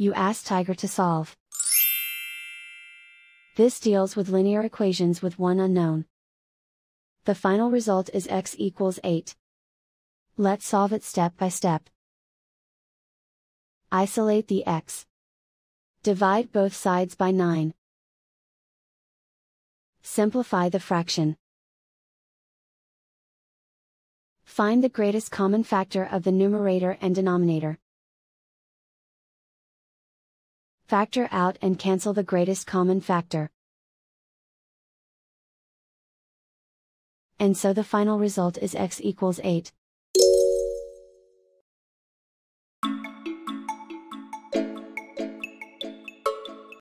you ask Tiger to solve. This deals with linear equations with one unknown. The final result is x equals 8. Let's solve it step by step. Isolate the x. Divide both sides by 9. Simplify the fraction. Find the greatest common factor of the numerator and denominator. Factor out and cancel the greatest common factor. And so the final result is x equals 8.